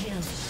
kill.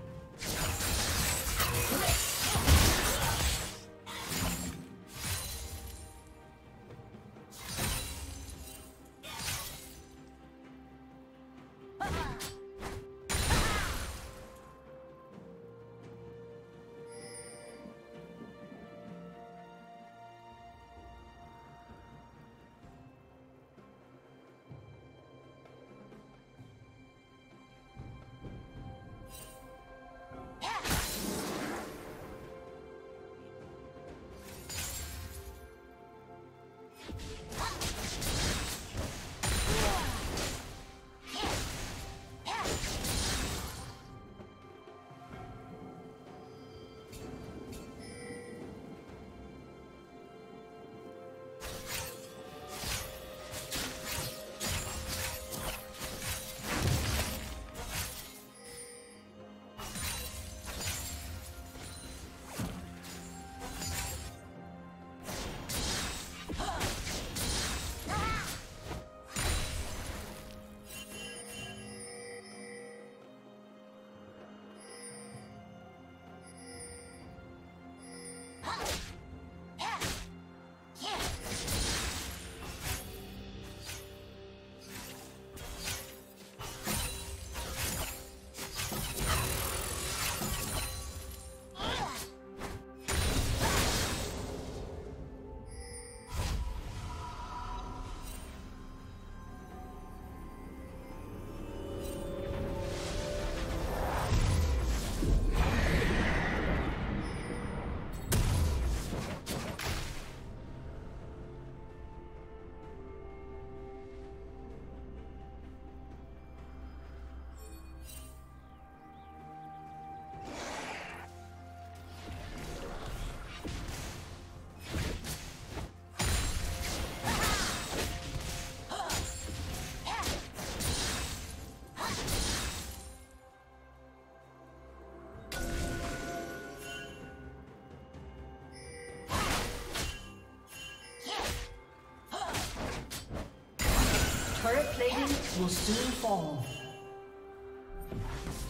Will soon fall.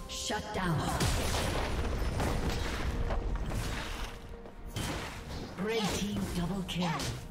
Shut down. Red team double kill.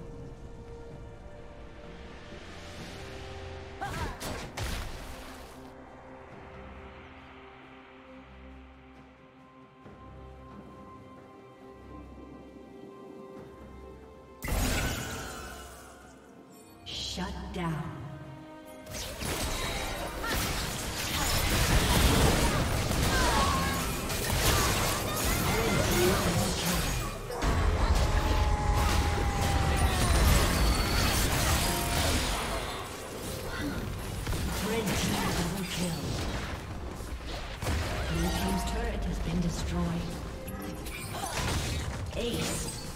A summoner has